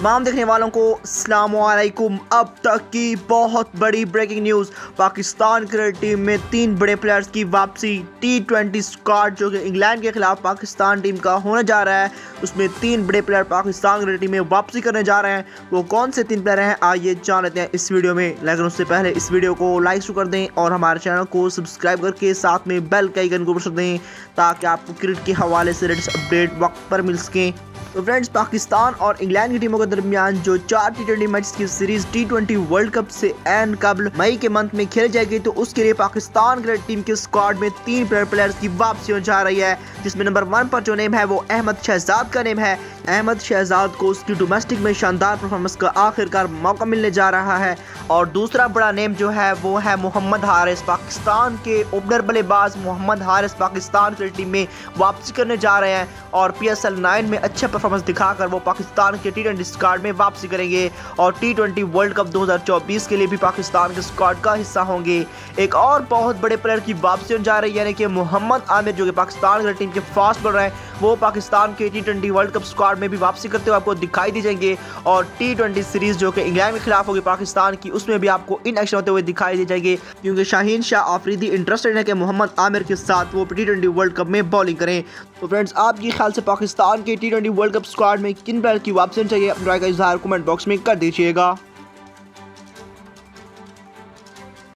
तमाम देखने वालों को असलकुम अब तक की बहुत बड़ी breaking news Pakistan cricket team में तीन बड़े प्लेयर्स की वापसी। टी ट्वेंटी स्क्वाड जो कि इंग्लैंड के खिलाफ पाकिस्तान टीम का होने जा रहा है, उसमें तीन बड़े प्लेयर पाकिस्तान क्रिकेट टीम में वापसी करने जा रहे हैं। वो कौन से तीन प्लेयर हैं, आइए जान लेते हैं इस वीडियो में। लेकिन उससे पहले इस वीडियो को लाइक शुरू कर दें और हमारे चैनल को सब्सक्राइब करके साथ में बेल का आइकन को कर दें, ताकि आपको क्रिकेट के हवाले से लेटेस्ट अपडेट वक्त पर मिल सकें। तो फ्रेंड्स पाकिस्तान और इंग्लैंड की टीमों के दरमियान जो चार टी ट्वेंटी मैच की series T twenty World Cup से एन कबल मई के मंथ में खेली जाएगी तो उसके लिए पाकिस्तान क्रिकेट टीम के स्क्वाड में तीन प्लेयर प्लेयर्स की वापसी होने जा रही है, जिसमें नंबर वन पर जो नेम है वो अहमद शहजाद का नेम है। अहमद शहजाद को उसकी डोमेस्टिक में शानदार परफॉर्मेंस का आखिरकार मौका मिलने जा रहा है। और दूसरा बड़ा नेम जो है, वो है मोहम्मद हारिस। पाकिस्तान के ओपनर बल्लेबाज मोहम्मद हारिस पाकिस्तान क्रिकेट टीम में वापसी करने जा रहे हैं और पी एस एल नाइन में अच्छे परफॉर्मेंस दिखाकर वो पाकिस्तान के टी ट्वेंटी स्क्वाड में वापसी करेंगे। और टी ट्वेंटी वर्ल्ड कप 2024 के लिए भी पाकिस्तान के स्क्वाड का हिस्सा होंगे। एक और बहुत बड़े प्लेयर की वापसी होने जा रही है, यानी कि मोहम्मद आमिर, जो कि पाकिस्तान की टीम के फास्ट बॉलर हैं। वो पाकिस्तान के T twenty World Cup squad में भी वापसी करते हुए आपको दिखाई दी जाएँगे और टी ट्वेंटी सीरीज़ जो कि इंग्लैंड के खिलाफ होगी, पाकिस्तान की, उसमें भी आपको इन एक्शन होते हुए दिखाई दी जाएँगे। क्योंकि शाहीन शाह आफरीदी इंटरेस्टेड है कि मोहम्मद आमिर के साथ वो टी ट्वेंटी वर्ल्ड कप में बॉलिंग करें। तो फ्रेंड्स आपके ख्याल से पाकिस्तान के T twenty World Cup squad में किन प्लेयर की वापसी चाहिए? अपने का इजहार कमेंट बॉक्स में कर दीजिएगा।